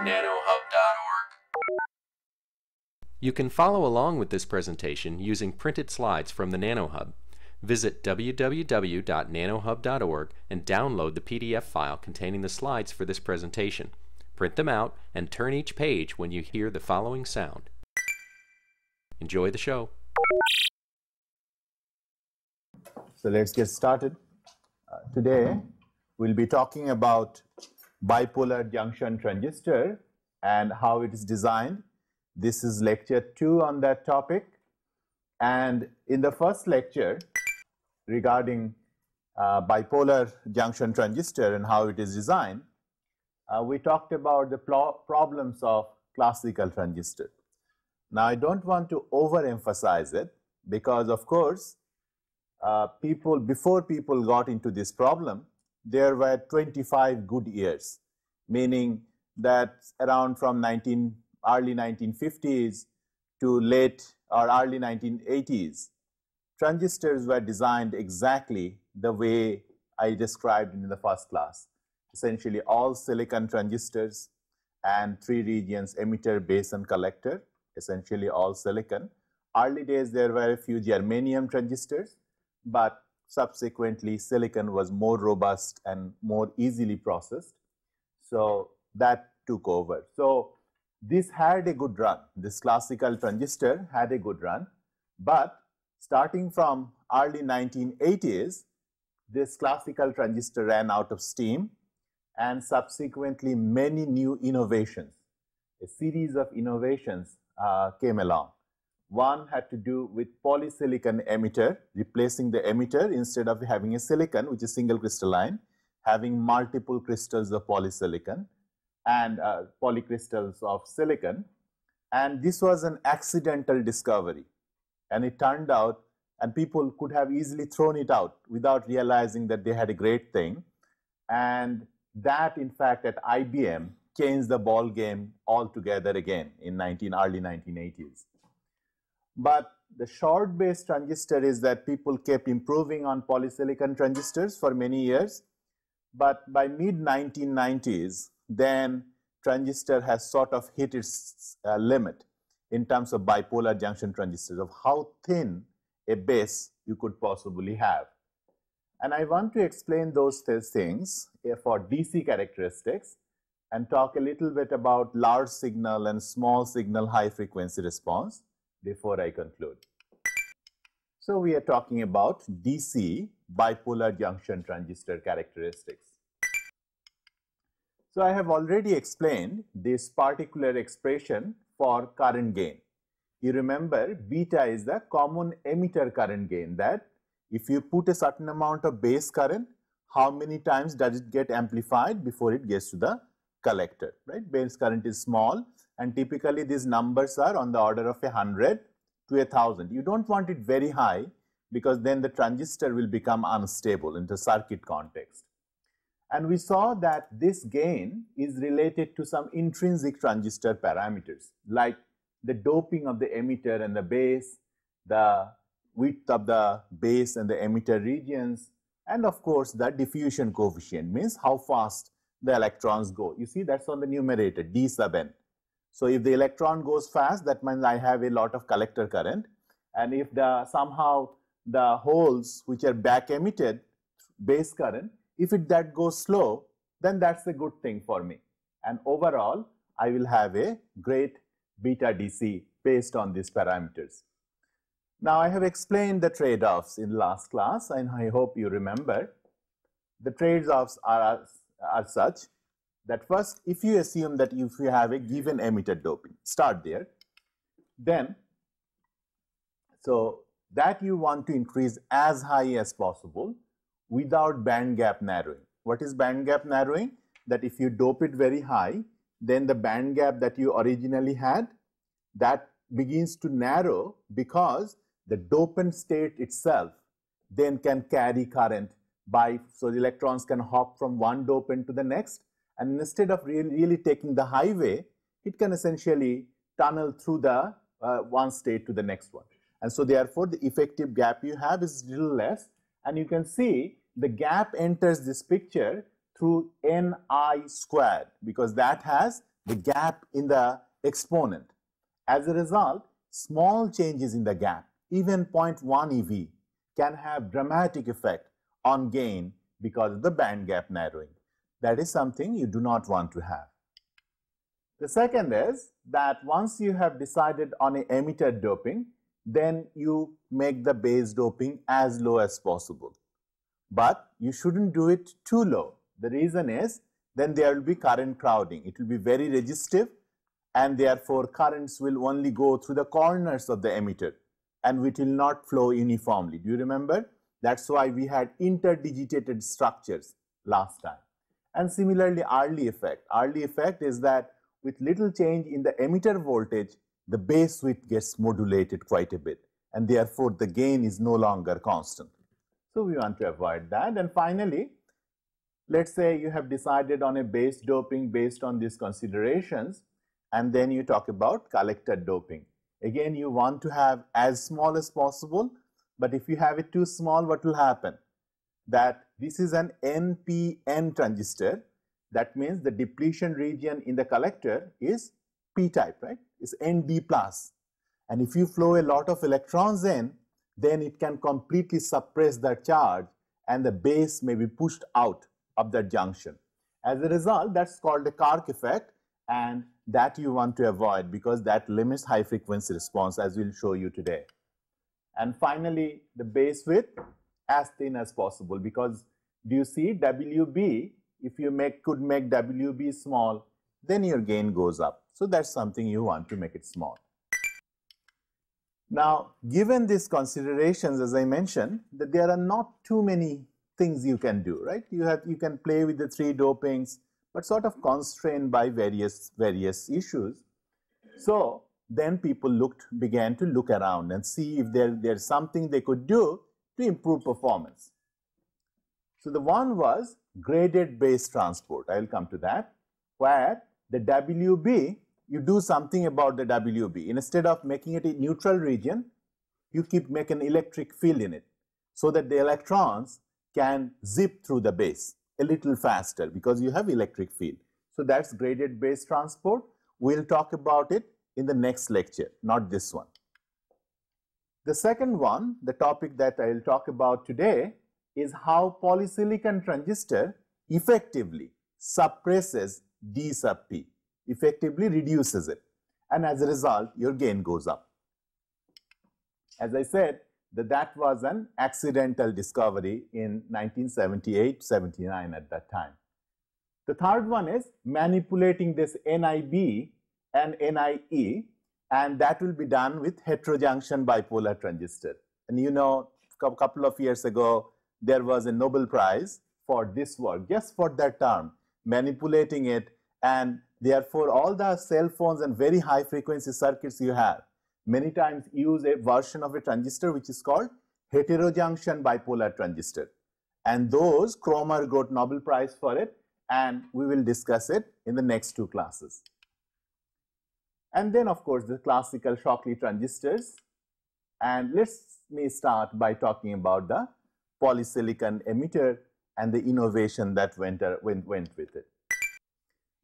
www.nanohub.org. You can follow along with this presentation using printed slides from the NanoHub. Visit www.nanohub.org and download the PDF file containing the slides for this presentation. Print them out and turn each page when you hear the following sound. Enjoy the show. So let's get started. Uh, today we'll be talking about bipolar junction transistor and how it is designed. This is lecture 2 on that topic. And in the first lecture regarding uh, bipolar junction transistor and how it is designed, uh, we talked about the problems of classical transistor. Now, I don't want to overemphasize it because, of course, uh, people before people got into this problem, there were 25 good years, meaning that around from 19 early 1950s to late or early 1980s, transistors were designed exactly the way I described in the first class. Essentially all silicon transistors and three regions emitter, base and collector, essentially all silicon. Early days there were a few germanium transistors, but subsequently silicon was more robust and more easily processed. So that took over. So this had a good run. This classical transistor had a good run, but starting from early 1980s, this classical transistor ran out of steam and subsequently many new innovations, a series of innovations uh, came along. One had to do with polysilicon emitter, replacing the emitter instead of having a silicon, which is single crystalline, having multiple crystals of polysilicon and uh, polycrystals of silicon. And this was an accidental discovery. And it turned out, and people could have easily thrown it out without realizing that they had a great thing. And that, in fact, at IBM changed the ball game altogether again in 19, early 1980s. But the short base transistor is that people kept improving on polysilicon transistors for many years. But by mid 1990s, then transistor has sort of hit its uh, limit in terms of bipolar junction transistors of how thin a base you could possibly have. And I want to explain those things uh, for DC characteristics and talk a little bit about large signal and small signal high frequency response before I conclude. So we are talking about DC bipolar junction transistor characteristics. So I have already explained this particular expression for current gain. You remember beta is the common emitter current gain that if you put a certain amount of base current, how many times does it get amplified before it gets to the collector, right? Base current is small and typically these numbers are on the order of a 100 to a 1000. You don't want it very high because then the transistor will become unstable in the circuit context. And we saw that this gain is related to some intrinsic transistor parameters like the doping of the emitter and the base, the width of the base and the emitter regions, and of course the diffusion coefficient means how fast the electrons go. You see that's on the numerator D sub n. So if the electron goes fast, that means I have a lot of collector current. And if the somehow the holes which are back emitted base current, if it that goes slow, then that's a good thing for me. And overall, I will have a great beta DC based on these parameters. Now, I have explained the trade-offs in last class and I hope you remember. The trade-offs are, are such that first, if you assume that if you have a given emitter doping, start there, then, so that you want to increase as high as possible without band gap narrowing. What is band gap narrowing? That if you dope it very high, then the band gap that you originally had, that begins to narrow because the dopant state itself then can carry current by, so the electrons can hop from one dopant to the next and instead of really, taking the highway, it can essentially tunnel through the uh, one state to the next one. And so therefore, the effective gap you have is little less. And you can see the gap enters this picture through Ni squared because that has the gap in the exponent. As a result, small changes in the gap, even 0.1 eV, can have dramatic effect on gain because of the band gap narrowing. That is something you do not want to have. The second is that once you have decided on a emitter doping, then you make the base doping as low as possible. But you shouldn't do it too low. The reason is then there will be current crowding. It will be very resistive and therefore currents will only go through the corners of the emitter and it will not flow uniformly. Do you remember? That's why we had interdigitated structures last time. And similarly, Early effect. Early effect is that with little change in the emitter voltage, the base width gets modulated quite a bit and therefore the gain is no longer constant. So we want to avoid that. And finally, let's say you have decided on a base doping based on these considerations and then you talk about collector doping. Again, you want to have as small as possible, but if you have it too small, what will happen? That this is an NPN transistor that means the depletion region in the collector is p-type, right? It's Nd plus. And if you flow a lot of electrons in, then it can completely suppress that charge and the base may be pushed out of that junction. As a result, that's called the Kirk effect and that you want to avoid because that limits high frequency response as we'll show you today. And finally, the base width as thin as possible because do you see WB if you make could make WB small, then your gain goes up. So that's something you want to make it small. Now, given these considerations, as I mentioned, that there are not too many things you can do, right? You have you can play with the three dopings, but sort of constrained by various various issues. So then people looked began to look around and see if there there's something they could do to improve performance. So the one was graded base transport. I will come to that, where the WB, you do something about the WB. Instead of making it a neutral region, you keep making electric field in it so that the electrons can zip through the base a little faster because you have electric field. So that's graded base transport. We'll talk about it in the next lecture, not this one. The second one, the topic that I'll talk about today is how polysilicon transistor effectively suppresses D sub P, effectively reduces it. And as a result, your gain goes up. As I said, that that was an accidental discovery in 1978-79 at that time. The third one is manipulating this NIB and NIE and that will be done with heterojunction bipolar transistor. And you know, a couple of years ago, there was a Nobel Prize for this work, just for that term, manipulating it, and therefore all the cell phones and very high frequency circuits you have, many times use a version of a transistor which is called heterojunction bipolar transistor. And those, Kroemer got Nobel Prize for it, and we will discuss it in the next two classes. And then, of course, the classical Shockley transistors. And let's me start by talking about the polysilicon emitter and the innovation that went, uh, went, went with it.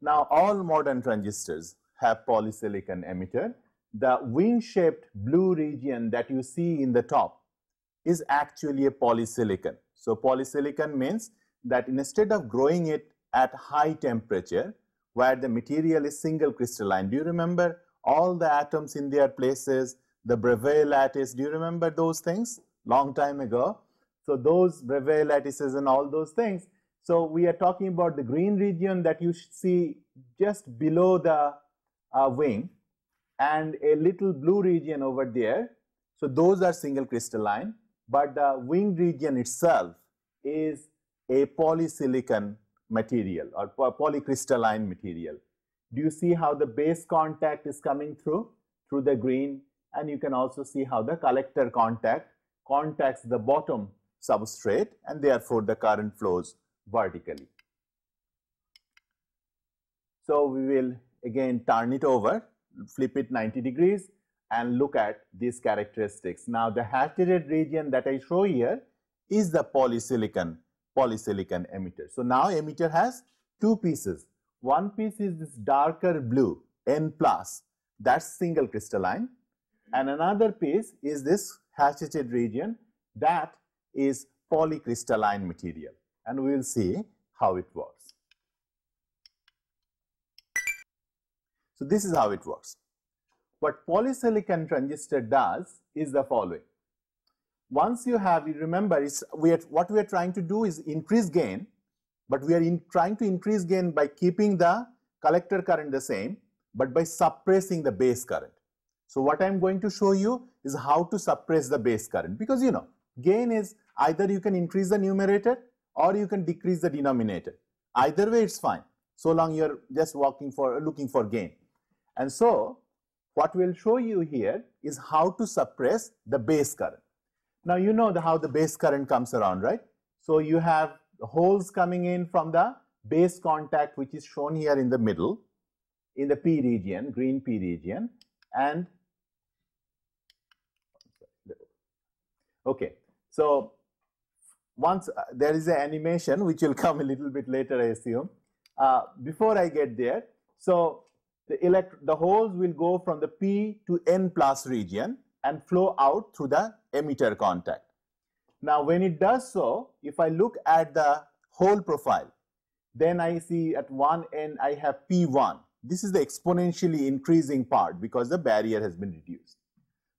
Now, all modern transistors have polysilicon emitter. The wing-shaped blue region that you see in the top is actually a polysilicon. So, polysilicon means that instead of growing it at high temperature, where the material is single crystalline, do you remember all the atoms in their places, the Bravais lattice, do you remember those things? Long time ago, so those Bravais lattices and all those things. So we are talking about the green region that you see just below the uh, wing and a little blue region over there. So those are single crystalline, but the wing region itself is a polysilicon material or polycrystalline material. Do you see how the base contact is coming through, through the green? And you can also see how the collector contact contacts the bottom substrate and therefore the current flows vertically. So we will again turn it over, flip it 90 degrees and look at these characteristics. Now the hatched region that I show here is the polysilicon, polysilicon emitter. So now emitter has two pieces. one piece is this darker blue, N plus, that's single crystalline. And another piece is this hatcheted region, that is polycrystalline material. And we will see how it works. So this is how it works. What polysilicon transistor does is the following. Once you have, you remember, we are, what we are trying to do is increase gain, but we are in, trying to increase gain by keeping the collector current the same, but by suppressing the base current. So what I am going to show you is how to suppress the base current because you know gain is either you can increase the numerator or you can decrease the denominator. Either way it's fine so long you're just walking for looking for gain. And so what we'll show you here is how to suppress the base current. Now you know the, how the base current comes around, right? So you have holes coming in from the base contact which is shown here in the middle in the P region, green P region and okay. So once uh, there is an animation which will come a little bit later I assume. Uh, before I get there, so the, elect the holes will go from the P to N plus region and flow out through the emitter contact. Now, when it does so, if I look at the hole profile, then I see at one end I have P1. This is the exponentially increasing part because the barrier has been reduced.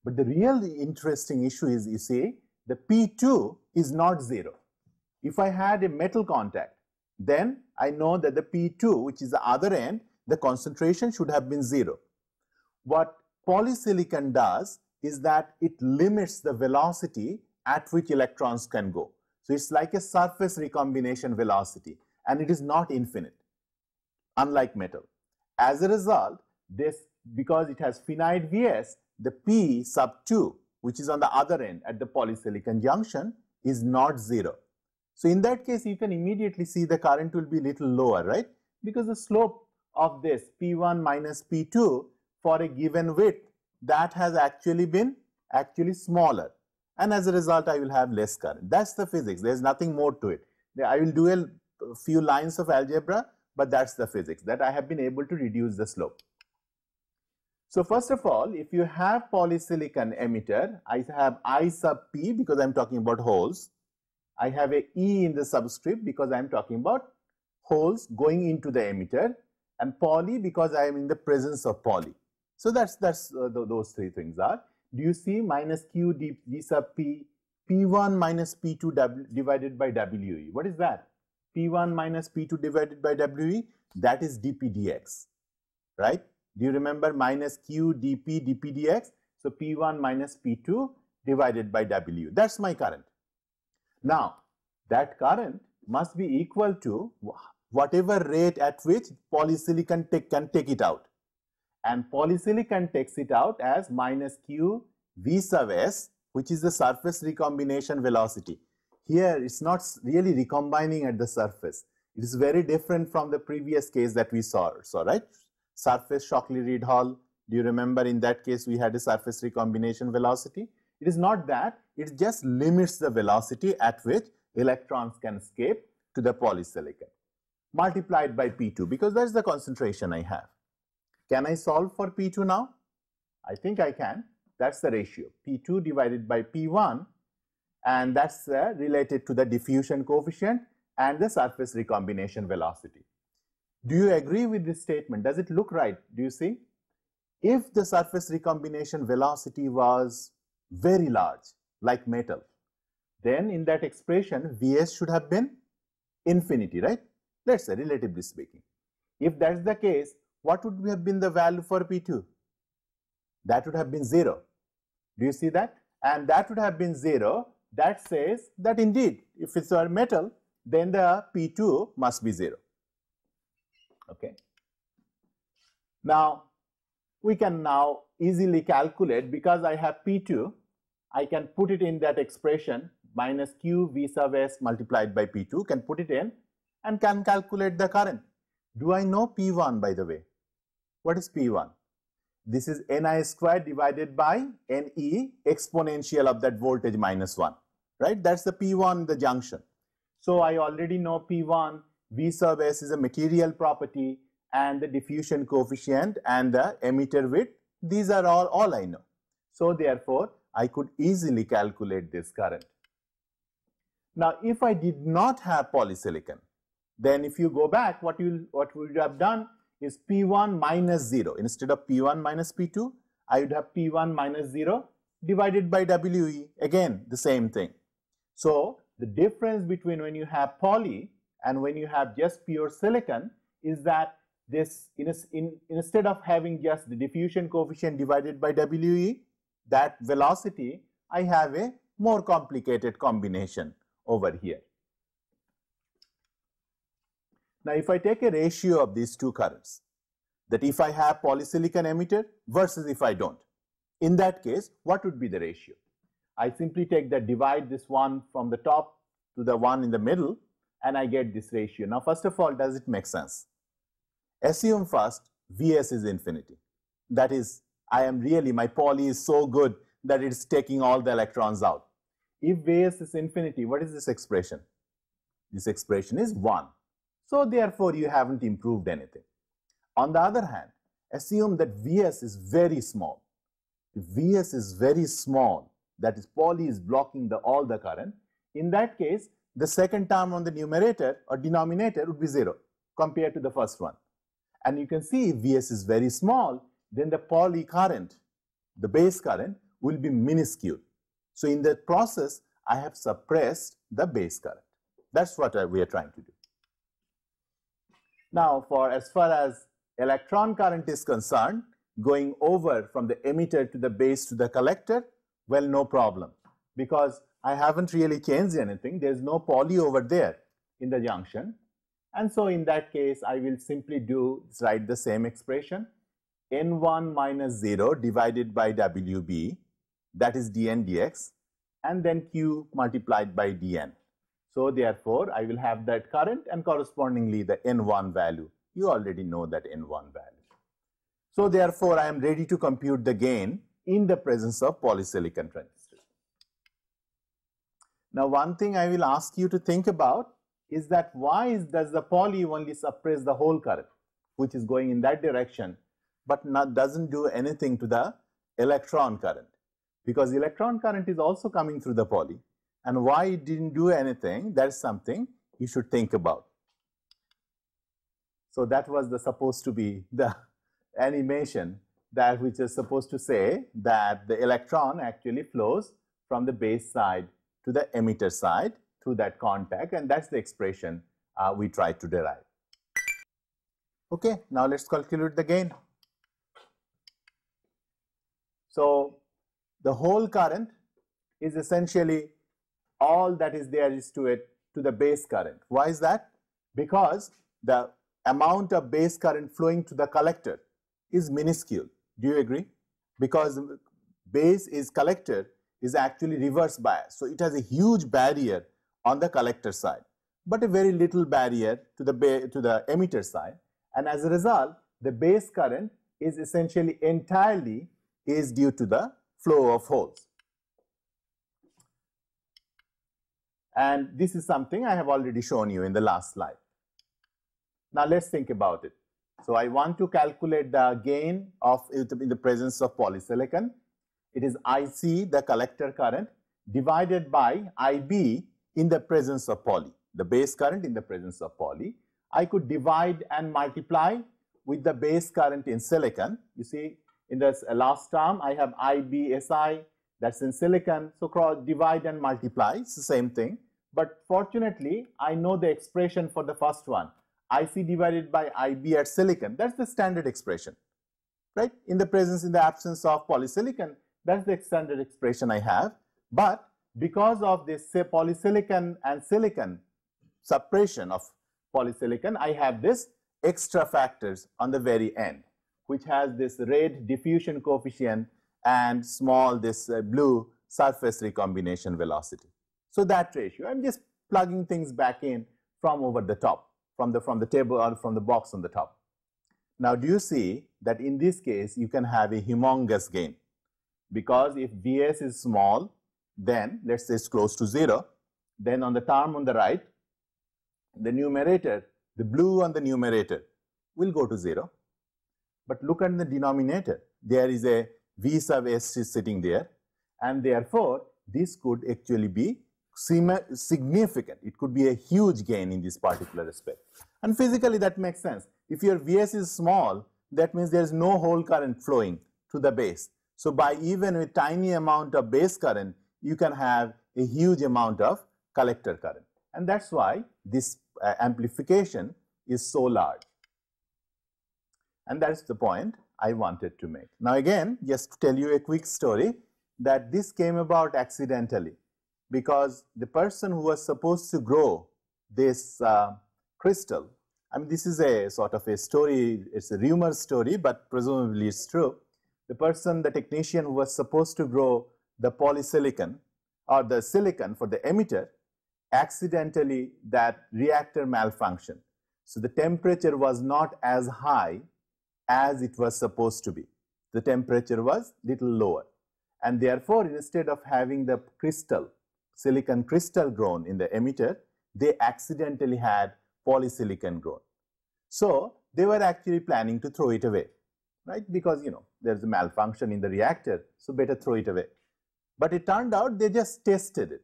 But the really interesting issue is, you see, the P2 is not zero. If I had a metal contact, then I know that the P2, which is the other end, the concentration should have been zero. What polysilicon does is that it limits the velocity at which electrons can go. So it's like a surface recombination velocity and it is not infinite, unlike metal. As a result, this because it has finite Vs, the P sub 2, which is on the other end at the polysilicon junction, is not zero. So in that case, you can immediately see the current will be little lower, right? Because the slope of this P1 minus P2 for a given width that has actually been actually smaller and as a result I will have less current. That's the physics. There's nothing more to it. I will do a few lines of algebra but that's the physics that I have been able to reduce the slope. So first of all, if you have polysilicon emitter, I have I sub P because I'm talking about holes. I have a E in the subscript because I'm talking about holes going into the emitter and poly because I am in the presence of poly. So that's that's uh, th those three things are. Do you see minus q d, d sub p p1 minus p2 w, divided by we? What is that? p1 minus p2 divided by we? That is dp dx, right? Do you remember minus q dp dp dx? So p1 minus p2 divided by w. That's my current. Now that current must be equal to whatever rate at which polysilicon take, can take it out. And polysilicon takes it out as minus q v sub s, which is the surface recombination velocity. Here, it's not really recombining at the surface. It is very different from the previous case that we saw, so right? Surface Shockley-Read-Hall, do you remember in that case we had a surface recombination velocity? It is not that, it just limits the velocity at which electrons can escape to the polysilicon multiplied by P2 because that's the concentration I have. Can I solve for P2 now? I think I can. That's the ratio, P2 divided by P1 and that's uh, related to the diffusion coefficient and the surface recombination velocity. Do you agree with this statement? Does it look right? Do you see? If the surface recombination velocity was very large, like metal, then in that expression, Vs should have been infinity, right? Let's say relatively speaking. If that's the case, what would have been the value for P2? That would have been 0. Do you see that? And that would have been 0. That says that indeed, if it's a metal, then the P2 must be 0. Okay. Now, we can now easily calculate because I have P2, I can put it in that expression minus Q V sub S multiplied by P2, can put it in and can calculate the current. Do I know P1 by the way? What is P1? This is Ni squared divided by Ne exponential of that voltage minus 1, right? That's the P1, the junction. So I already know P1, V sub S is a material property. and the diffusion coefficient and the emitter width, these are all, all I know. So therefore, I could easily calculate this current. Now, if I did not have polysilicon, then if you go back, what you what would have done is P1 minus 0. Instead of P1 minus P2, I would have P1 minus 0 divided by WE. Again, the same thing. So, the difference between when you have poly and when you have just pure silicon is that this in, in, instead of having just the diffusion coefficient divided by WE, that velocity, I have a more complicated combination over here. Now, if I take a ratio of these two currents, that if I have polysilicon emitter versus if I don't, in that case, what would be the ratio? I simply take that divide this one from the top to the one in the middle and I get this ratio. Now, first of all, does it make sense? Assume first Vs is infinity. That is, I am really, my poly is so good that it's taking all the electrons out. If Vs is infinity, what is this expression? This expression is 1. So, therefore, you haven't improved anything. On the other hand, assume that Vs is very small. If Vs is very small, that is poly is blocking the, all the current, in that case, the second term on the numerator or denominator would be 0 compared to the first one. And you can see if Vs is very small, then the poly current, the base current, will be minuscule. So in that process, I have suppressed the base current. That's what uh, we are trying to do. Now, for as far as electron current is concerned, going over from the emitter to the base to the collector, well, no problem because I haven't really changed anything. There's no poly over there in the junction. And so in that case, I will simply do write the same expression n1 minus 0 divided by WB that is dn dx and then q multiplied by dn. So therefore, I will have that current and correspondingly the n1 value. You already know that n1 value. So therefore, I am ready to compute the gain in the presence of polysilicon transistor. Now, one thing I will ask you to think about is that why is, does the poly only suppress the hole current, which is going in that direction, but not, doesn't do anything to the electron current? Because electron current is also coming through the poly, and why it didn't do anything, that's something you should think about. So that was the supposed to be the animation that which is supposed to say that the electron actually flows from the base side to the emitter side through that contact and that's the expression uh, we try to derive. Okay, now let's calculate the gain. So the hole current is essentially all that is there is to it to the base current. Why is that? Because the amount of base current flowing to the collector is minuscule. Do you agree? Because base is collector is actually reverse bias. So it has a huge barrier on the collector side, but a very little barrier to the, to the emitter side. And as a result, the base current is essentially entirely is due to the flow of holes. And this is something I have already shown you in the last slide. Now let's think about it. So I want to calculate the gain of in the presence of polysilicon. It is IC, the collector current, divided by IB in the presence of poly, the base current in the presence of poly. I could divide and multiply with the base current in silicon. You see, in the uh, last term, I have IBSI, that's in silicon. So cross divide and multiply, it's the same thing. But fortunately, I know the expression for the first one. IC divided by IB at silicon. That's the standard expression, right? In the presence, in the absence of polysilicon, that's the standard expression I have. But because of this say polysilicon and silicon suppression of polysilicon, I have this extra factors on the very end, which has this red diffusion coefficient and small this uh, blue surface recombination velocity. So that ratio, I'm just plugging things back in from over the top from the, from the table or from the box on the top. Now, do you see that in this case, you can have a humongous gain? Because if Vs is small, then let's say it's close to 0, then on the term on the right, the numerator, the blue on the numerator will go to 0. But look at the denominator. There is a V sub s is sitting there and therefore this could actually be significant. It could be a huge gain in this particular respect. And physically that makes sense. If your Vs is small, that means there is no hole current flowing to the base. So by even a tiny amount of base current, you can have a huge amount of collector current. And that's why this uh, amplification is so large. And that's the point I wanted to make. Now again, just to tell you a quick story that this came about accidentally because the person who was supposed to grow this uh, crystal, I mean this is a sort of a story, it's a rumor story but presumably it's true. The person, the technician who was supposed to grow the polysilicon or the silicon for the emitter, accidentally that reactor malfunctioned. So the temperature was not as high as it was supposed to be. The temperature was little lower. And therefore, instead of having the crystal, silicon crystal grown in the emitter, they accidentally had polysilicon grown. So they were actually planning to throw it away, right? Because, you know, there's a malfunction in the reactor, so better throw it away. But it turned out they just tested it.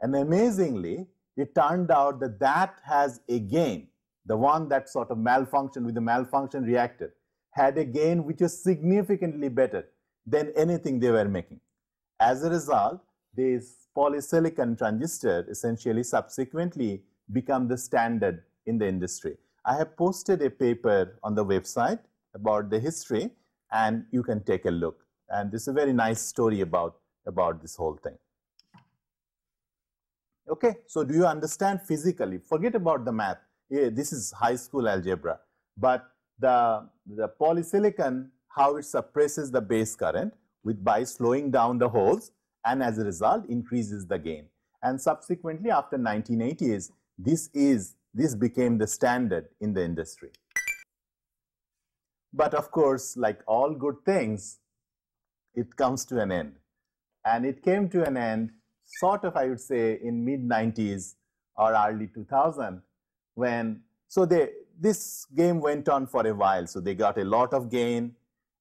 And amazingly, it turned out that that has again, the one that sort of malfunctioned with the malfunction reactor, had a gain which was significantly better than anything they were making. As a result, this polysilicon transistor essentially subsequently become the standard in the industry. I have posted a paper on the website about the history and you can take a look. And this is a very nice story about, about this whole thing. Okay, so do you understand physically? Forget about the math. Yeah, this is high school algebra. But the, the polysilicon, how it suppresses the base current with by slowing down the holes and as a result increases the gain. And subsequently after 1980s, this is this became the standard in the industry. But of course, like all good things, it comes to an end. And it came to an end sort of, I would say, in mid 90s or early 2000 when, so they, this game went on for a while. So they got a lot of gain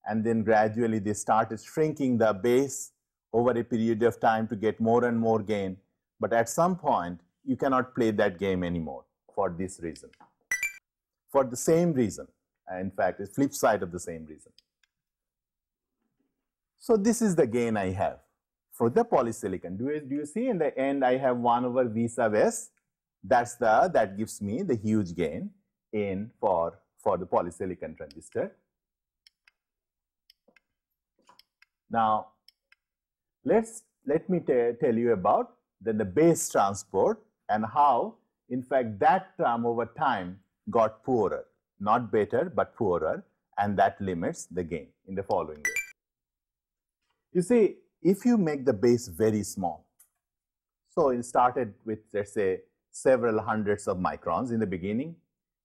and then gradually they started shrinking the base over a period of time to get more and more gain. But at some point, you cannot play that game anymore for this reason. For the same reason, in fact, the flip side of the same reason. So this is the gain I have for the polysilicon. Do you, do you see in the end I have 1 over V sub s? That's the, that gives me the huge gain in for, for the polysilicon transistor. Now, let's, let me tell you about the, the base transport and how, in fact, that term over time got poorer, not better, but poorer, and that limits the gain in the following way. You see, if you make the base very small, so it started with, let's say, several hundreds of microns in the beginning,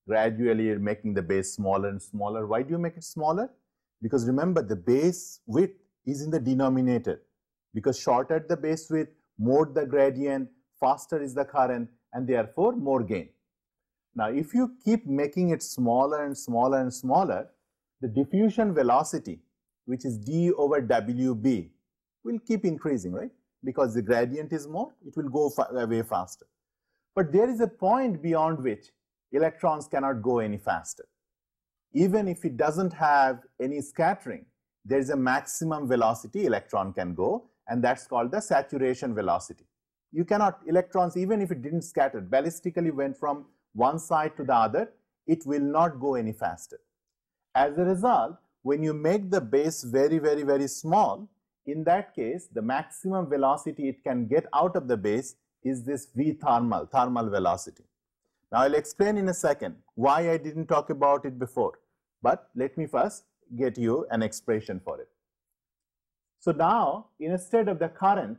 gradually you're making the base smaller and smaller. Why do you make it smaller? Because remember, the base width is in the denominator. Because shorter the base width, more the gradient, faster is the current, and therefore more gain. Now, if you keep making it smaller and smaller and smaller, the diffusion velocity, which is d over wb, will keep increasing, right? Because the gradient is more, it will go away faster. But there is a point beyond which electrons cannot go any faster. Even if it doesn't have any scattering, there is a maximum velocity electron can go and that's called the saturation velocity. You cannot, electrons even if it didn't scatter, ballistically went from one side to the other, it will not go any faster. As a result, when you make the base very, very, very small, in that case, the maximum velocity it can get out of the base is this V thermal, thermal velocity. Now, I'll explain in a second why I didn't talk about it before, but let me first get you an expression for it. So now, instead of the current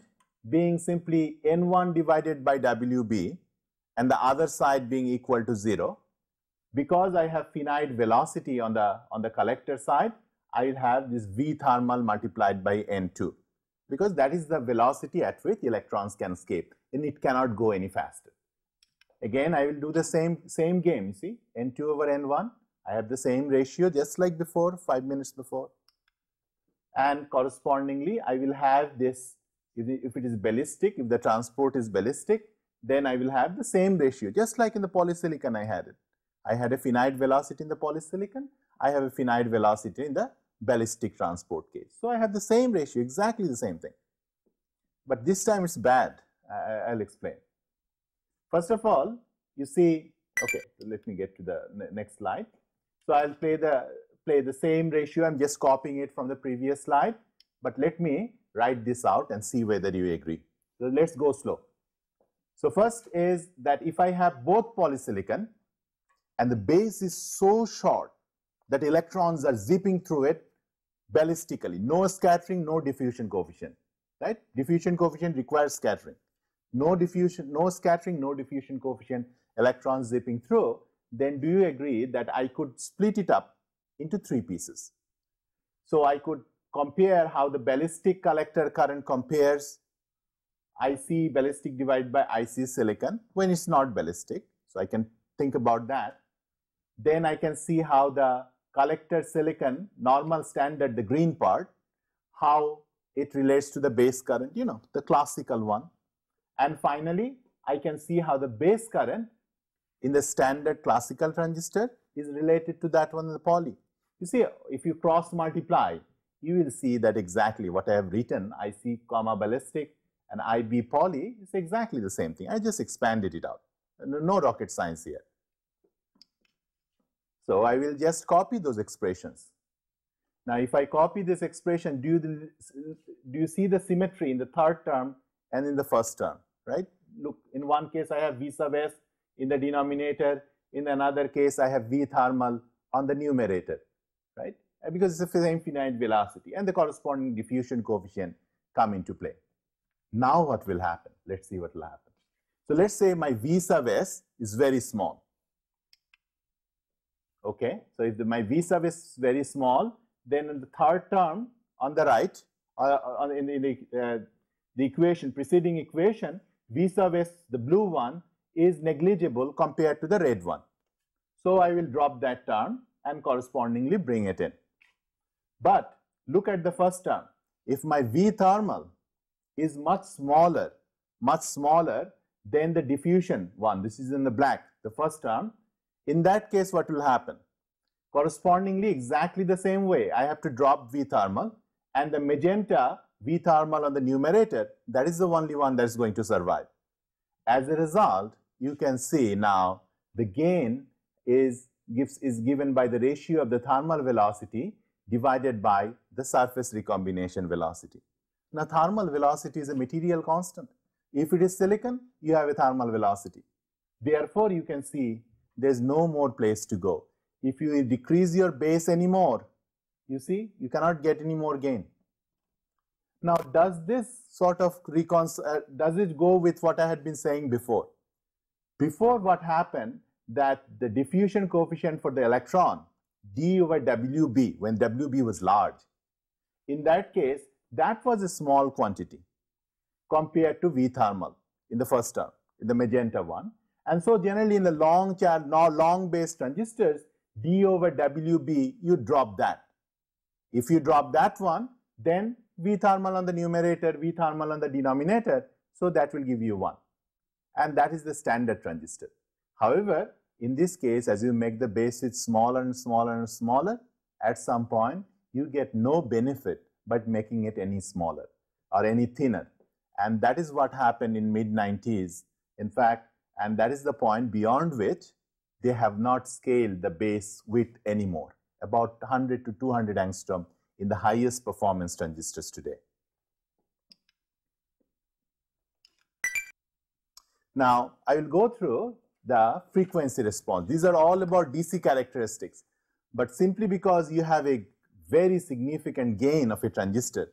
being simply N1 divided by WB and the other side being equal to 0, because I have finite velocity on the, on the collector side, I will have this V thermal multiplied by N2 because that is the velocity at which electrons can escape and it cannot go any faster. Again, I will do the same, same game, you see, N2 over N1, I have the same ratio just like before, 5 minutes before. And correspondingly, I will have this, if it is ballistic, if the transport is ballistic, then I will have the same ratio, just like in the polysilicon I had it. I had a finite velocity in the polysilicon, I have a finite velocity in the ballistic transport case. So, I have the same ratio, exactly the same thing. But this time it is bad, I will explain. First of all, you see, okay, so let me get to the next slide. So, I will play the, play the same ratio, I am just copying it from the previous slide, but let me write this out and see whether you agree. So, let us go slow. So, first is that if I have both polysilicon and the base is so short that electrons are zipping through it ballistically, no scattering, no diffusion coefficient, right? Diffusion coefficient requires scattering. No diffusion, no scattering, no diffusion coefficient, electrons zipping through, then do you agree that I could split it up into three pieces? So I could compare how the ballistic collector current compares IC ballistic divided by IC silicon when it's not ballistic. So I can think about that. Then I can see how the collector silicon normal standard, the green part, how it relates to the base current, you know, the classical one. And finally, I can see how the base current in the standard classical transistor is related to that one in the poly. You see, if you cross multiply, you will see that exactly what I have written, IC comma ballistic and IB poly is exactly the same thing. I just expanded it out. No rocket science here. So I will just copy those expressions. Now, if I copy this expression, do you, do you see the symmetry in the third term and in the first term, right? Look, in one case I have V sub S in the denominator, in another case I have V thermal on the numerator, right? Because it's the same finite velocity and the corresponding diffusion coefficient come into play. Now what will happen? Let's see what will happen. So let's say my V sub S is very small. Okay, so if the, my V sub s is very small, then in the third term on the right, uh, uh in, in the, uh, the equation, preceding equation, V sub S, the blue one, is negligible compared to the red one. So I will drop that term and correspondingly bring it in. But look at the first term. If my V thermal is much smaller, much smaller than the diffusion one, this is in the black, the first term, in that case, what will happen? Correspondingly, exactly the same way, I have to drop V thermal and the magenta V thermal on the numerator, that is the only one that's going to survive. As a result, you can see now the gain is, gives, is given by the ratio of the thermal velocity divided by the surface recombination velocity. Now, thermal velocity is a material constant. If it is silicon, you have a thermal velocity. Therefore, you can see there's no more place to go. If you decrease your base anymore, you see, you cannot get any more gain. Now, does this sort of uh, does it go with what I had been saying before? Before what happened that the diffusion coefficient for the electron, d over WB, when WB was large, in that case, that was a small quantity compared to V thermal in the first term, in the magenta one. And so generally in the long channel, long base transistors, D over WB, you drop that. If you drop that one, then V thermal on the numerator, V thermal on the denominator, so that will give you 1. And that is the standard transistor. However, in this case, as you make the base width smaller and smaller and smaller, at some point, you get no benefit but making it any smaller or any thinner. And that is what happened in mid 90s. In fact, and that is the point beyond which they have not scaled the base width anymore, about 100 to 200 angstrom in the highest performance transistors today. Now, I will go through the frequency response. These are all about DC characteristics, but simply because you have a very significant gain of a transistor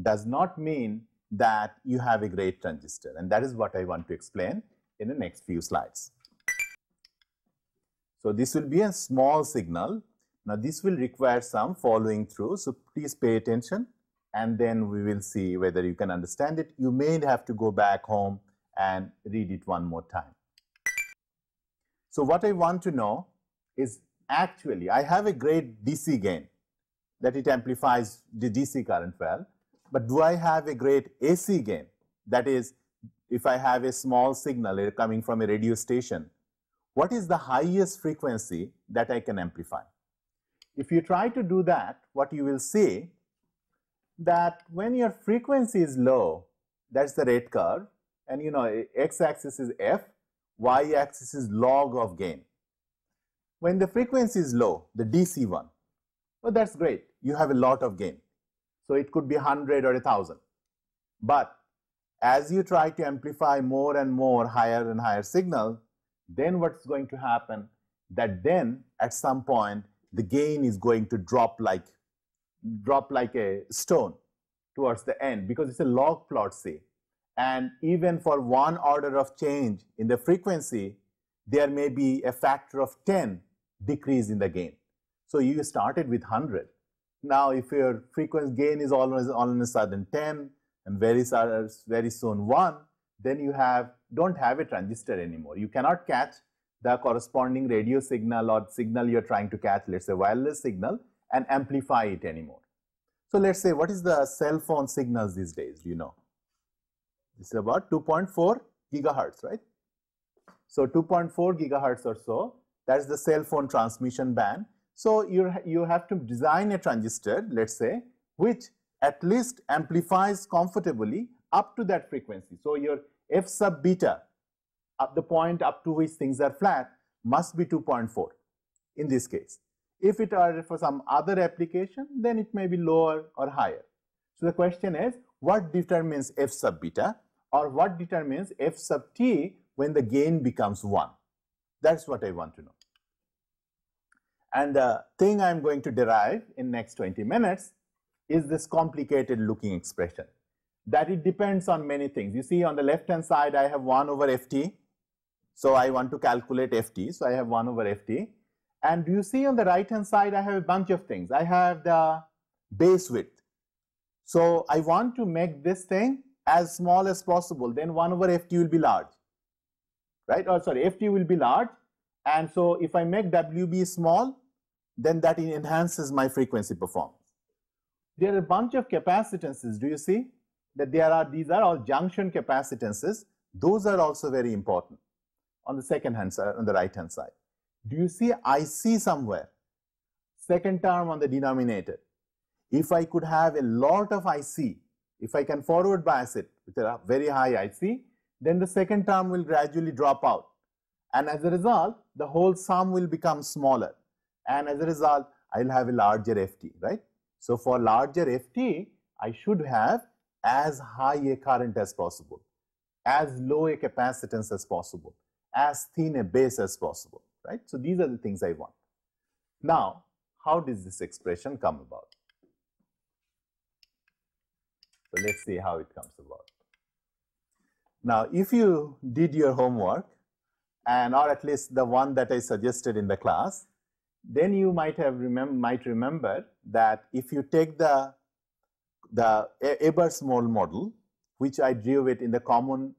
does not mean that you have a great transistor, and that is what I want to explain in the next few slides. So, this will be a small signal. Now, this will require some following through. So, please pay attention and then we will see whether you can understand it. You may have to go back home and read it one more time. So, what I want to know is actually, I have a great DC gain that it amplifies the DC current well, but do I have a great AC gain? That is, if I have a small signal uh, coming from a radio station, what is the highest frequency that I can amplify? If you try to do that, what you will see that when your frequency is low, that's the rate curve, and you know, x-axis is f, y-axis is log of gain. When the frequency is low, the DC one, well, that's great. You have a lot of gain. So it could be 100 or 1000. But as you try to amplify more and more higher and higher signal, then what's going to happen? That then at some point the gain is going to drop like drop like a stone towards the end because it's a log plot say and even for one order of change in the frequency there may be a factor of 10 decrease in the gain so you started with 100 now if your frequency gain is always all of a sudden 10 and very very soon 1 then you have don't have a transistor anymore you cannot catch the corresponding radio signal or signal you're trying to catch, let's say wireless signal and amplify it anymore. So let's say what is the cell phone signals these days, do you know? This is about 2.4 gigahertz, right? So 2.4 gigahertz or so, that's the cell phone transmission band. So you you have to design a transistor, let's say, which at least amplifies comfortably up to that frequency. So your f sub beta up the point up to which things are flat must be 2.4 in this case. If it are for some other application, then it may be lower or higher. So the question is, what determines f sub beta or what determines f sub t when the gain becomes 1? That's what I want to know. And the thing I'm going to derive in next 20 minutes is this complicated looking expression that it depends on many things. You see on the left hand side, I have 1 over ft so I want to calculate ft. So I have 1 over ft. And you see on the right hand side, I have a bunch of things. I have the base width. So I want to make this thing as small as possible. Then 1 over ft will be large. Right? Or sorry, ft will be large. And so if I make wb small, then that enhances my frequency performance. There are a bunch of capacitances. Do you see that there are these are all junction capacitances? Those are also very important on the second hand side, on the right hand side. Do you see IC somewhere? Second term on the denominator. If I could have a lot of IC, if I can forward bias it with a very high IC, then the second term will gradually drop out. And as a result, the whole sum will become smaller. And as a result, I will have a larger FT, right? So for larger FT, I should have as high a current as possible, as low a capacitance as possible as thin a base as possible, right? So these are the things I want. Now, how does this expression come about? So let's see how it comes about. Now, if you did your homework, and or at least the one that I suggested in the class, then you might have remember might remember that if you take the the Ebers-Moll model, which I drew it in the common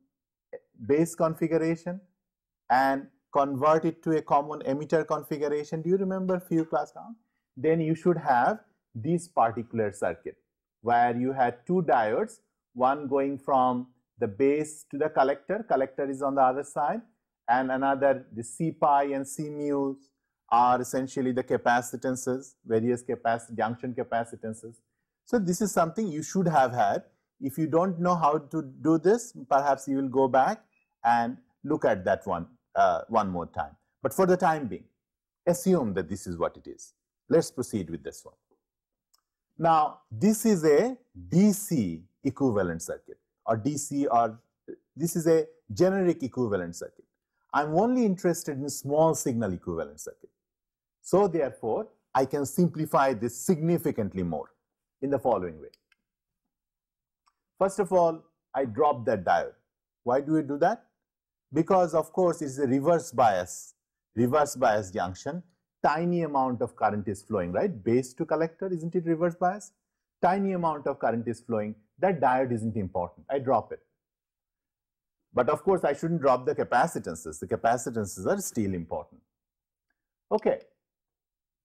eh, base configuration, and convert it to a common emitter configuration. Do you remember few class down? Then you should have this particular circuit where you had two diodes, one going from the base to the collector, collector is on the other side, and another the C pi and C mu are essentially the capacitances, various capac junction capacitances. So this is something you should have had. If you don't know how to do this, perhaps you will go back and look at that one uh, one more time. But for the time being, assume that this is what it is. Let's proceed with this one. Now, this is a DC equivalent circuit or DC or this is a generic equivalent circuit. I'm only interested in small signal equivalent circuit. So therefore, I can simplify this significantly more in the following way. First of all, I drop that diode. Why do we do that? because of course it is a reverse bias, reverse bias junction, tiny amount of current is flowing, right? Base to collector, isn't it reverse bias? Tiny amount of current is flowing, that diode isn't important, I drop it. But of course, I shouldn't drop the capacitances, the capacitances are still important. Okay,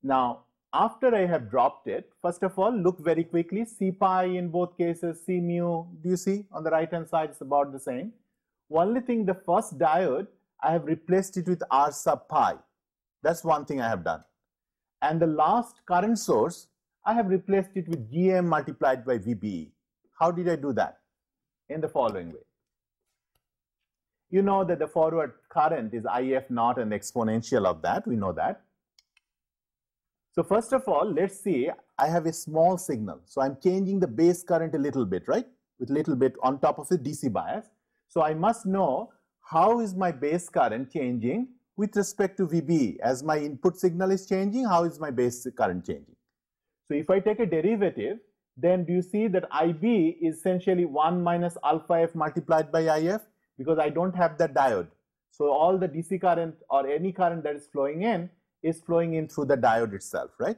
Now, after I have dropped it, first of all, look very quickly, C pi in both cases, C mu, do you see on the right hand side, it's about the same. Only thing, the first diode, I have replaced it with R sub pi. That's one thing I have done. And the last current source, I have replaced it with GM multiplied by VBE. How did I do that? In the following way. You know that the forward current is IF naught and exponential of that, we know that. So first of all, let's see, I have a small signal. So I'm changing the base current a little bit, right? With little bit on top of the DC bias. So I must know how is my base current changing with respect to VB. As my input signal is changing, how is my base current changing? So if I take a derivative, then do you see that IB is essentially 1 minus alpha F multiplied by IF because I don't have that diode. So all the DC current or any current that is flowing in is flowing in through the diode itself, right?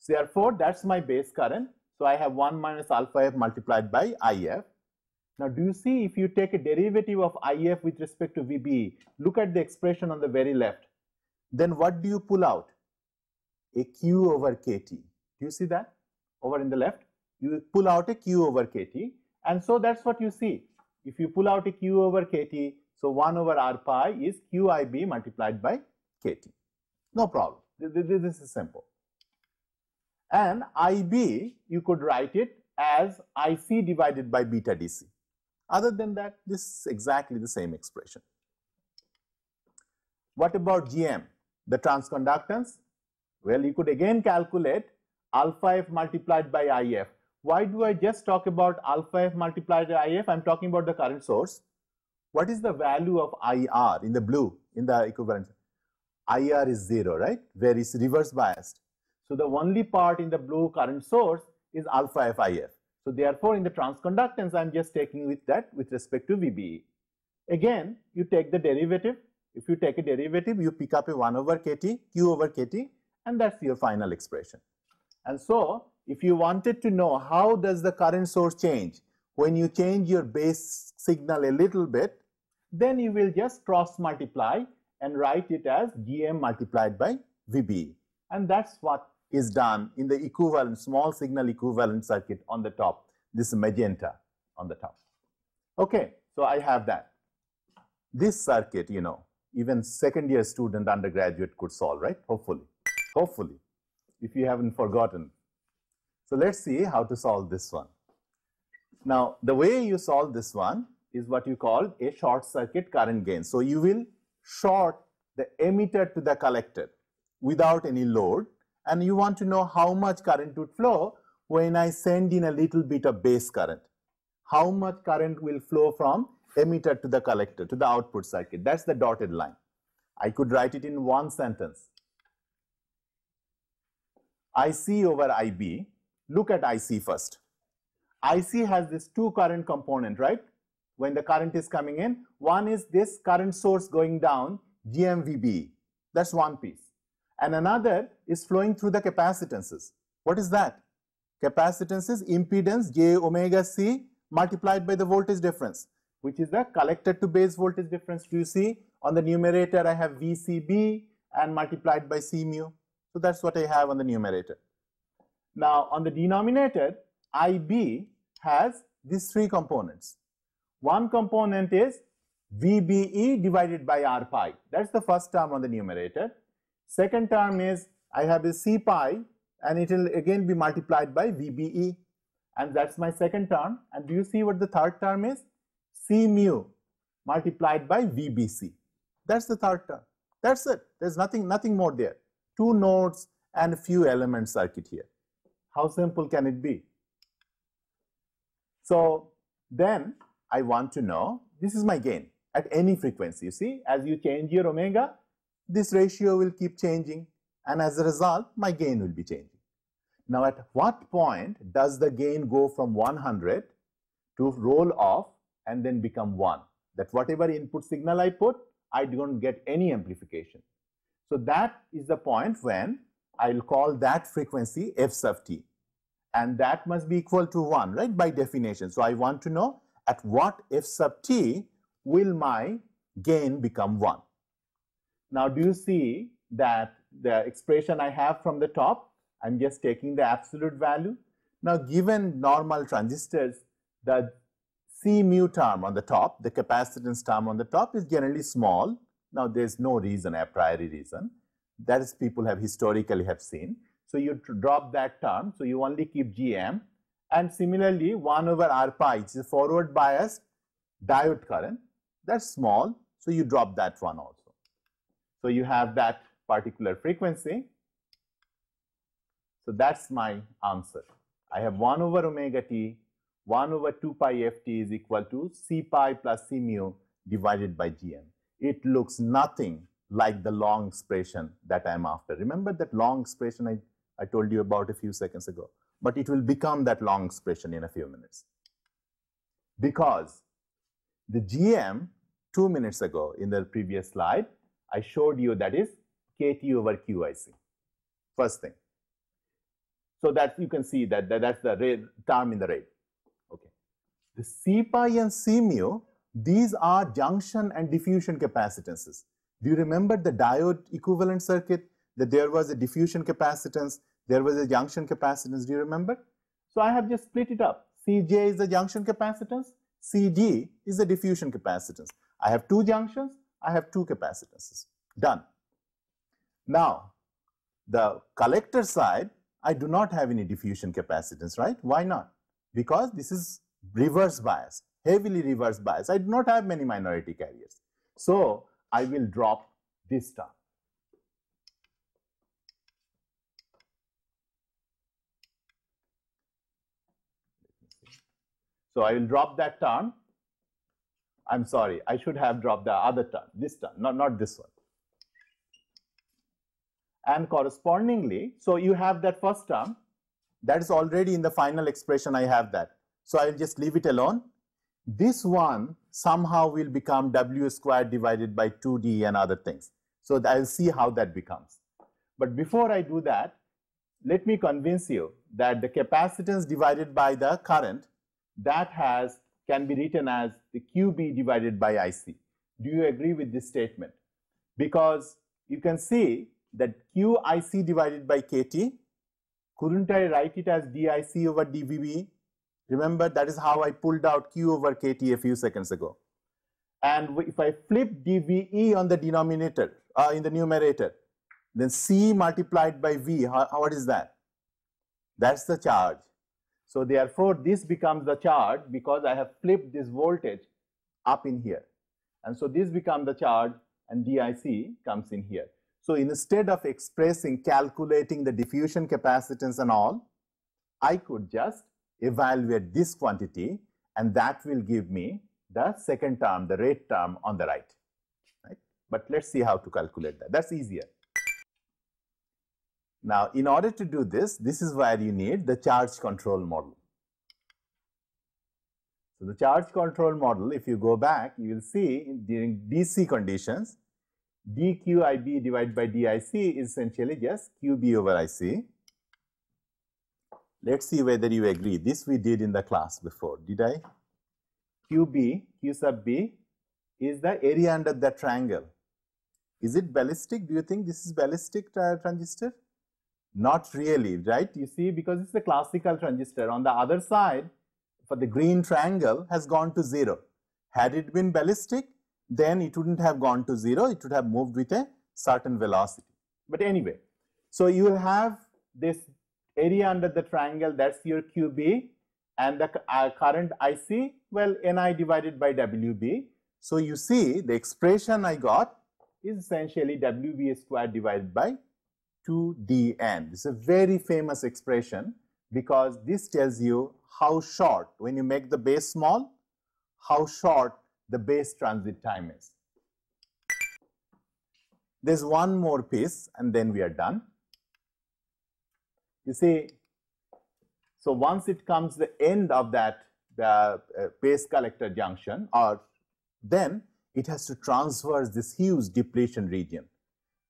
So therefore, that's my base current. So I have 1 minus alpha F multiplied by IF. Now, do you see if you take a derivative of IF with respect to VB, look at the expression on the very left. Then what do you pull out? A Q over KT. Do you see that over in the left? You pull out a Q over KT. And so that's what you see. If you pull out a Q over KT, so 1 over R pi is QIB multiplied by KT. No problem. This is simple. And IB, you could write it as IC divided by beta DC. Other than that, this is exactly the same expression. What about GM, the transconductance? Well, you could again calculate alpha F multiplied by IF. Why do I just talk about alpha F multiplied by IF? I'm talking about the current source. What is the value of IR in the blue, in the equivalent? IR is 0, right? Where is reverse biased. So the only part in the blue current source is alpha FIF. So therefore, in the transconductance, I'm just taking with that with respect to VBE. Again, you take the derivative. If you take a derivative, you pick up a 1 over kT, q over kT, and that's your final expression. And so, if you wanted to know how does the current source change when you change your base signal a little bit, then you will just cross multiply and write it as GM multiplied by VB. And that's what is done in the equivalent, small signal equivalent circuit on the top, this magenta on the top. Okay, so I have that. This circuit, you know, even second year student undergraduate could solve, right? Hopefully, hopefully, if you haven't forgotten. So let's see how to solve this one. Now, the way you solve this one is what you call a short circuit current gain. So you will short the emitter to the collector without any load and you want to know how much current would flow when I send in a little bit of base current. How much current will flow from emitter to the collector, to the output circuit. That's the dotted line. I could write it in one sentence. IC over IB, look at IC first. IC has this two current component, right? when the current is coming in. One is this current source going down, GMVB. That's one piece. And another is flowing through the capacitances. What is that? Capacitance is impedance J omega C multiplied by the voltage difference, which is the collector to base voltage difference. Do you see? On the numerator, I have VCB and multiplied by C mu. So that's what I have on the numerator. Now, on the denominator, IB has these three components. One component is VBE divided by R pi. That's the first term on the numerator. Second term is I have a C pi and it will again be multiplied by VBE and that's my second term. And do you see what the third term is? C mu multiplied by VBC. That's the third term. That's it. There's nothing, nothing more there. Two nodes and a few element circuit here. How simple can it be? So then I want to know, this is my gain at any frequency. You see, as you change your omega, this ratio will keep changing and as a result, my gain will be changing. Now, at what point does the gain go from 100 to roll off and then become 1? That whatever input signal I put, I don't get any amplification. So that is the point when I'll call that frequency f sub t. And that must be equal to 1, right, by definition. So I want to know at what f sub t will my gain become 1. Now, do you see that the expression I have from the top. I'm just taking the absolute value. Now, given normal transistors, the C mu term on the top, the capacitance term on the top is generally small. Now, there's no reason, a priori reason. That is people have historically have seen. So, you drop that term. So, you only keep Gm. And similarly, 1 over R pi, which is forward bias diode current, that's small. So, you drop that one also. So, you have that particular frequency. So, that's my answer. I have 1 over omega t, 1 over 2 pi ft is equal to c pi plus c mu divided by gm. It looks nothing like the long expression that I am after. Remember that long expression I, I told you about a few seconds ago, but it will become that long expression in a few minutes. Because the GM two minutes ago in the previous slide, I showed you that is KT over QIC, first thing. So that you can see that, that that's the term in the red. Okay. The C pi and C mu, these are junction and diffusion capacitances. Do you remember the diode equivalent circuit? That there was a diffusion capacitance, there was a junction capacitance. Do you remember? So I have just split it up. Cj is the junction capacitance, Cg is the diffusion capacitance. I have two junctions, I have two capacitances. Done. Now, the collector side, I do not have any diffusion capacitance, right? Why not? Because this is reverse bias, heavily reverse bias. I do not have many minority carriers. So, I will drop this term. So, I will drop that term. I'm sorry, I should have dropped the other term, this term, not, not this one. And correspondingly, so you have that first term, that is already in the final expression, I have that. So, I will just leave it alone. This one somehow will become W squared divided by 2D and other things. So, I will see how that becomes. But before I do that, let me convince you that the capacitance divided by the current that has can be written as the QB divided by IC. Do you agree with this statement? Because you can see that QIC divided by KT, couldn't I write it as DIC over DVB? Remember that is how I pulled out Q over KT a few seconds ago. And if I flip DVE on the denominator, uh, in the numerator, then C multiplied by V, how, what is that? That's the charge. So therefore, this becomes the charge because I have flipped this voltage up in here. And so this becomes the charge and DIC comes in here. So instead of expressing, calculating the diffusion capacitance and all, I could just evaluate this quantity and that will give me the second term, the rate term on the right. right? But let's see how to calculate that. That's easier. Now, in order to do this, this is where you need the charge control model. So, the charge control model, if you go back, you will see during DC conditions, dQIB divided by DIC is essentially just QB over IC. Let's see whether you agree. This we did in the class before, did I? QB, Q sub B is the area under the triangle. Is it ballistic? Do you think this is ballistic transistor? Not really, right? You see, because it's a classical transistor. On the other side, for the green triangle has gone to 0. Had it been ballistic, then it wouldn't have gone to 0. It would have moved with a certain velocity. But anyway, so you will have this area under the triangle, that's your QB, and the uh, current IC, well, Ni divided by WB. So you see, the expression I got is essentially WB squared divided by 2dn. This is a very famous expression because this tells you how short, when you make the base small, how short the base transit time is. There's one more piece and then we are done. You see, so once it comes the end of that the uh, base collector junction or then it has to transverse this huge depletion region.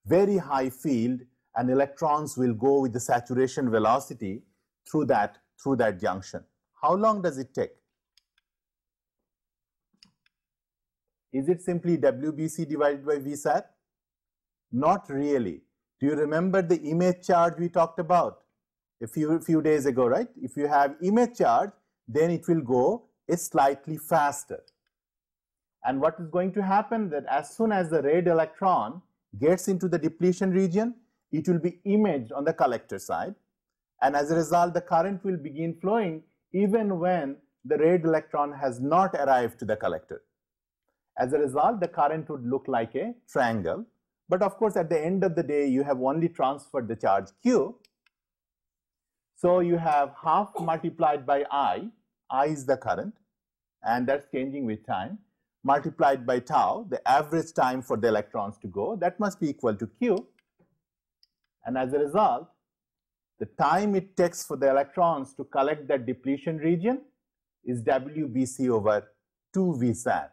Very high field and electrons will go with the saturation velocity through that, through that junction. How long does it take? Is it simply WBC divided by VSAT? Not really. Do you remember the image charge we talked about a few, few days ago, right? If you have image charge, then it will go a slightly faster. And what is going to happen that as soon as the red electron gets into the depletion region, it will be imaged on the collector side. And as a result, the current will begin flowing even when the red electron has not arrived to the collector. As a result, the current would look like a triangle. But of course, at the end of the day, you have only transferred the charge Q. So you have half multiplied by I, I is the current, and that's changing with time, multiplied by tau, the average time for the electrons to go, that must be equal to Q. And as a result, the time it takes for the electrons to collect that depletion region is WBC over 2 VSAT.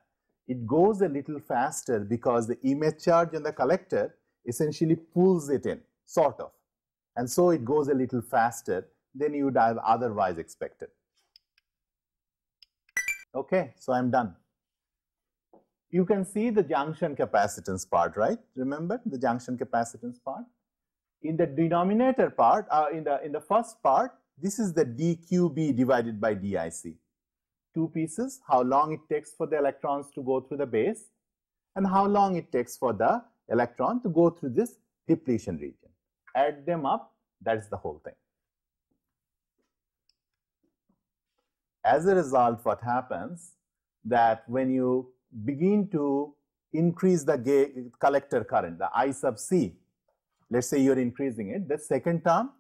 It goes a little faster because the image charge on the collector essentially pulls it in, sort of. And so it goes a little faster than you would have otherwise expected. Okay, so I'm done. You can see the junction capacitance part, right? Remember the junction capacitance part? In the denominator part, uh, in, the, in the first part, this is the dQB divided by DIC two pieces, how long it takes for the electrons to go through the base and how long it takes for the electron to go through this depletion region. Add them up, that's the whole thing. As a result, what happens that when you begin to increase the collector current, the I sub C, let's say you're increasing it, the second term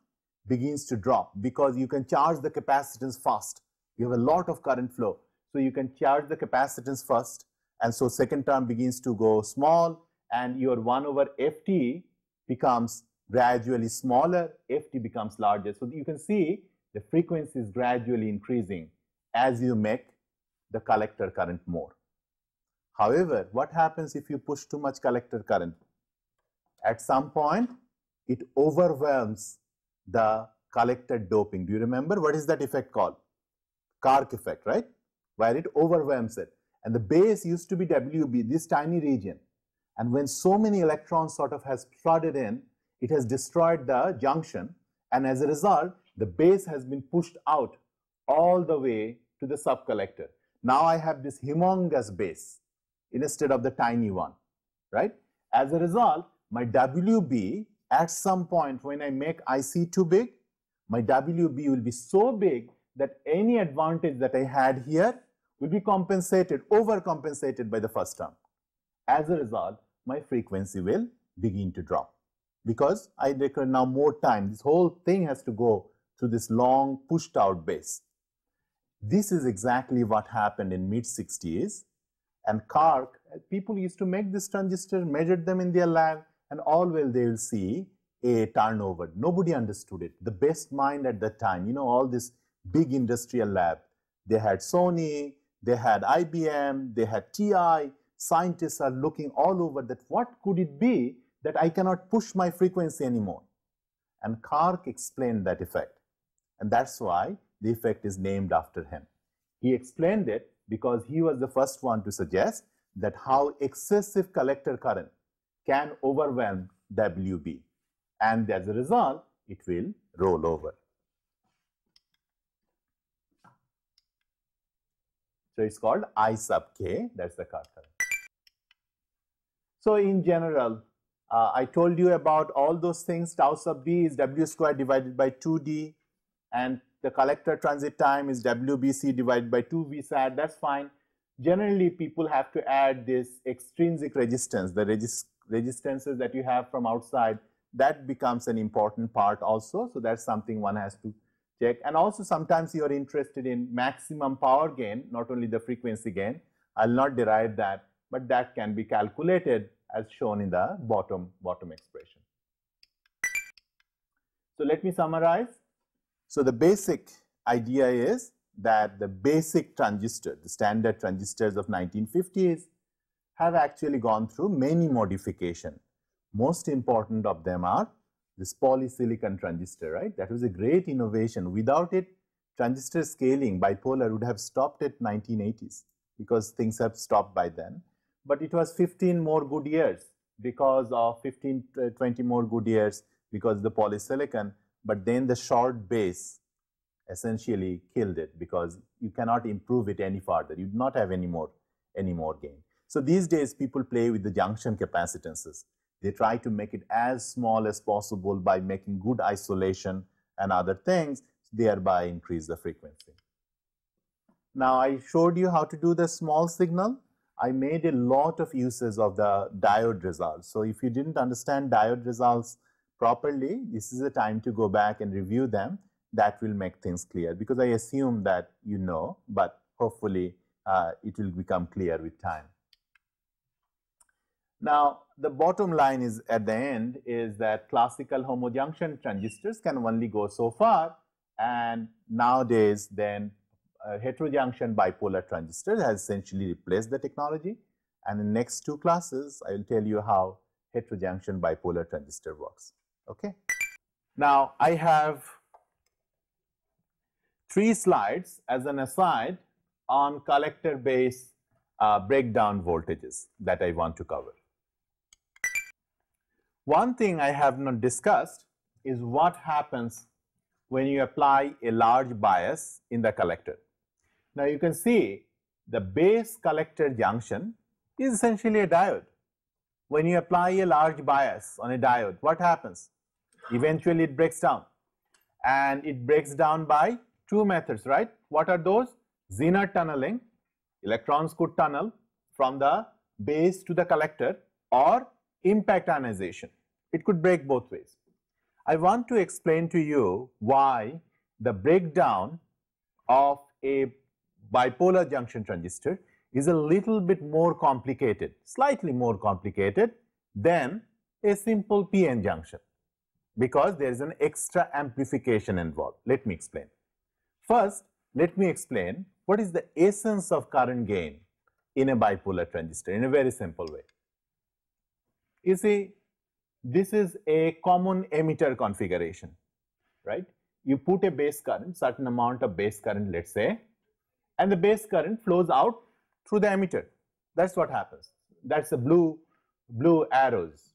begins to drop because you can charge the capacitance fast you have a lot of current flow. So you can charge the capacitance first. And so second term begins to go small and your 1 over Ft becomes gradually smaller, Ft becomes larger. So you can see the frequency is gradually increasing as you make the collector current more. However, what happens if you push too much collector current? At some point, it overwhelms the collector doping. Do you remember what is that effect called? Kirk effect, right? Where it overwhelms it. And the base used to be WB, this tiny region. And when so many electrons sort of has flooded in, it has destroyed the junction. And as a result, the base has been pushed out all the way to the subcollector. Now I have this humongous base instead of the tiny one, right? As a result, my WB at some point when I make IC too big, my WB will be so big that any advantage that I had here will be compensated, overcompensated by the first term. As a result, my frequency will begin to drop because I require now more time. This whole thing has to go through this long pushed out base. This is exactly what happened in mid 60s and Kirk, people used to make this transistor, measured them in their lab and all well they will see a turnover. Nobody understood it. The best mind at that time, you know, all this big industrial lab. They had Sony, they had IBM, they had TI. Scientists are looking all over that what could it be that I cannot push my frequency anymore? And Kirk explained that effect. And that's why the effect is named after him. He explained it because he was the first one to suggest that how excessive collector current can overwhelm WB. And as a result, it will roll over. So it's called I sub k, that's the Kirk current. So in general, uh, I told you about all those things. Tau sub b is W square divided by 2D and the collector transit time is WBC divided by 2 VSAT, that's fine. Generally, people have to add this extrinsic resistance, the resist resistances that you have from outside, that becomes an important part also. So that's something one has to check. And also sometimes you are interested in maximum power gain, not only the frequency gain. I'll not derive that, but that can be calculated as shown in the bottom, bottom expression. So let me summarize. So the basic idea is that the basic transistor, the standard transistors of 1950s have actually gone through many modification. Most important of them are this polysilicon transistor, right? That was a great innovation. Without it, transistor scaling bipolar would have stopped at 1980s because things have stopped by then. But it was 15 more good years because of 15, uh, 20 more good years because the polysilicon, but then the short base essentially killed it because you cannot improve it any further. You do not have any more, any more gain. So these days people play with the junction capacitances. They try to make it as small as possible by making good isolation and other things, thereby increase the frequency. Now I showed you how to do the small signal. I made a lot of uses of the diode results. So if you didn't understand diode results properly, this is the time to go back and review them. That will make things clear because I assume that you know, but hopefully uh, it will become clear with time. Now, the bottom line is at the end is that classical homojunction transistors can only go so far and nowadays then uh, heterojunction bipolar transistor has essentially replaced the technology and in next two classes I will tell you how heterojunction bipolar transistor works. Okay. Now I have three slides as an aside on collector base uh, breakdown voltages that I want to cover. One thing I have not discussed is what happens when you apply a large bias in the collector. Now you can see the base collector junction is essentially a diode. When you apply a large bias on a diode, what happens? Eventually it breaks down and it breaks down by two methods, right? What are those? Zener tunneling, electrons could tunnel from the base to the collector or impact ionization. It could break both ways. I want to explain to you why the breakdown of a bipolar junction transistor is a little bit more complicated, slightly more complicated than a simple PN junction because there is an extra amplification involved. Let me explain. First, let me explain what is the essence of current gain in a bipolar transistor in a very simple way. You see, this is a common emitter configuration, right? You put a base current, certain amount of base current, let's say, and the base current flows out through the emitter. That's what happens. That's the blue, blue arrows.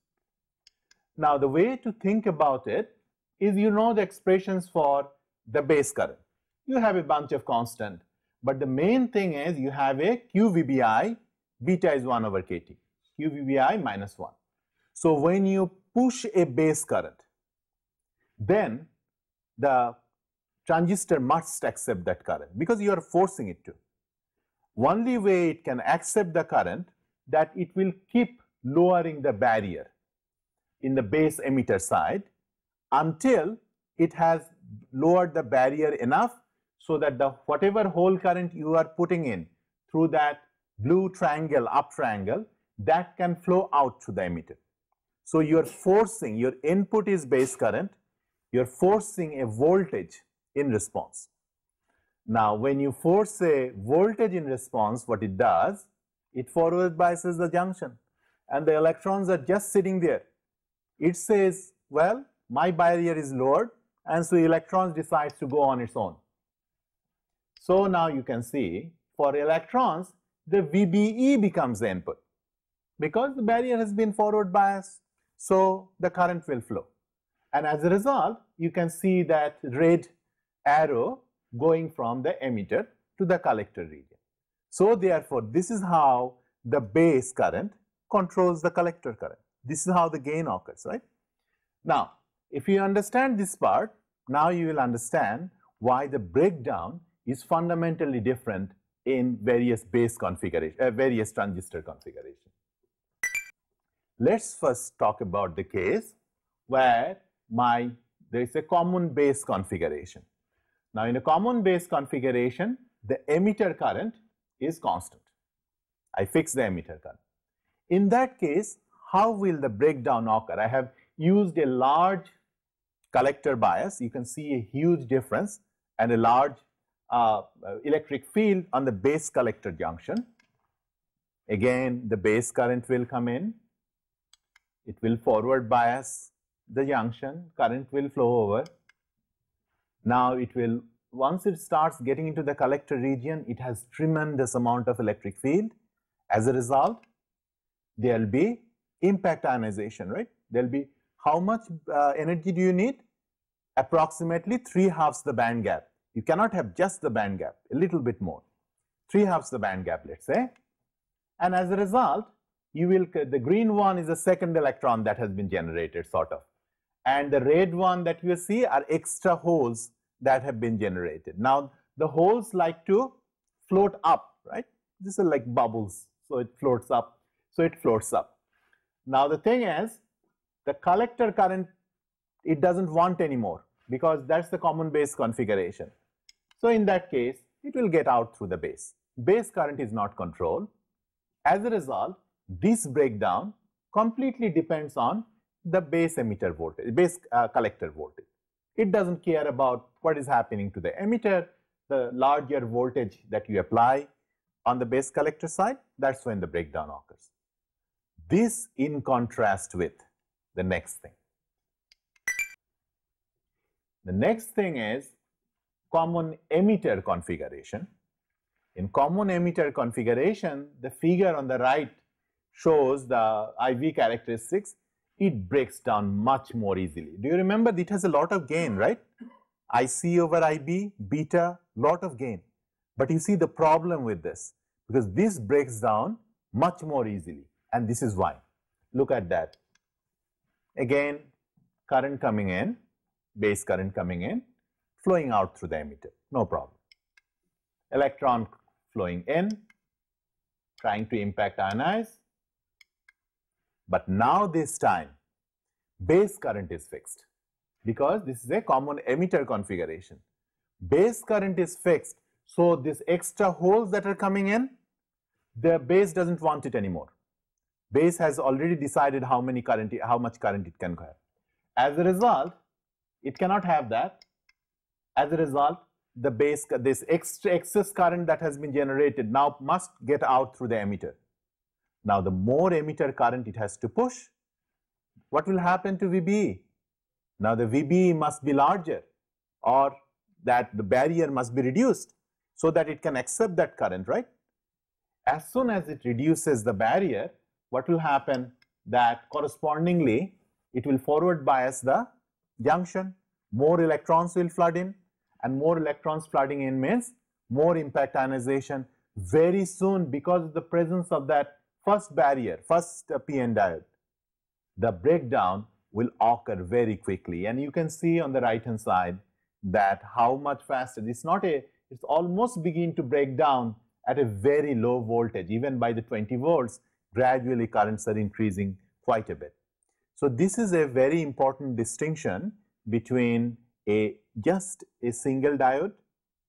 Now, the way to think about it is you know the expressions for the base current. You have a bunch of constant, but the main thing is you have a QVBI, beta is 1 over kT, QVBI minus 1. So, when you push a base current, then the transistor must accept that current because you are forcing it to. Only way it can accept the current that it will keep lowering the barrier in the base emitter side until it has lowered the barrier enough so that the whatever whole current you are putting in through that blue triangle up triangle that can flow out to the emitter. So you are forcing your input is base current you are forcing a voltage in response. Now, when you force a voltage in response, what it does, it forward biases the junction and the electrons are just sitting there. It says, well, my barrier is lowered and so electrons decides to go on its own. So now you can see for electrons, the VBE becomes the input because the barrier has been forward biased. So the current will flow. And as a result, you can see that red arrow going from the emitter to the collector region. So therefore, this is how the base current controls the collector current. This is how the gain occurs, right? Now, if you understand this part, now you will understand why the breakdown is fundamentally different in various base configuration, uh, various transistor configuration. Let's first talk about the case where my there is a common base configuration. Now, in a common base configuration, the emitter current is constant. I fix the emitter current. In that case, how will the breakdown occur? I have used a large collector bias. You can see a huge difference and a large uh, electric field on the base collector junction. Again, the base current will come in. It will forward bias the junction, current will flow over now it will, once it starts getting into the collector region, it has tremendous amount of electric field. As a result, there will be impact ionization, right? There'll be how much uh, energy do you need? Approximately 3 halves the band gap. You cannot have just the band gap, a little bit more. 3 halves the band gap, let's say. And as a result, you will, the green one is the second electron that has been generated, sort of. And the red one that you see are extra holes that have been generated. Now, the holes like to float up, right? These are like bubbles, so it floats up. So it floats up. Now, the thing is, the collector current, it doesn't want anymore because that's the common base configuration. So in that case, it will get out through the base. Base current is not controlled. As a result, this breakdown completely depends on the base emitter voltage, base uh, collector voltage. It doesn't care about what is happening to the emitter, the larger voltage that you apply on the base collector side, that's when the breakdown occurs. This in contrast with the next thing. The next thing is common emitter configuration. In common emitter configuration, the figure on the right shows the IV characteristics. It breaks down much more easily. Do you remember it has a lot of gain, right? IC over IB, beta, lot of gain. But you see the problem with this because this breaks down much more easily and this is why. Look at that. Again, current coming in, base current coming in, flowing out through the emitter, no problem. Electron flowing in, trying to impact ionize. But now this time, base current is fixed because this is a common emitter configuration. Base current is fixed, so these extra holes that are coming in, the base doesn't want it anymore. Base has already decided how many current, how much current it can have. As a result, it cannot have that. As a result, the base, this extra excess current that has been generated now must get out through the emitter. Now, the more emitter current it has to push, what will happen to VBE? Now, the VBE must be larger or that the barrier must be reduced so that it can accept that current, right? As soon as it reduces the barrier, what will happen that correspondingly it will forward bias the junction, more electrons will flood in and more electrons flooding in means more impact ionization very soon because of the presence of that first barrier, first uh, PN diode. The breakdown will occur very quickly. And you can see on the right hand side that how much faster. It's not a it's almost begin to break down at a very low voltage. Even by the 20 volts gradually currents are increasing quite a bit. So this is a very important distinction between a just a single diode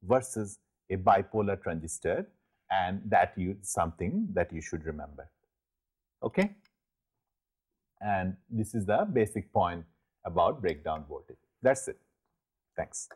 versus a bipolar transistor and that is something that you should remember okay and this is the basic point about breakdown voltage. That's it. Thanks.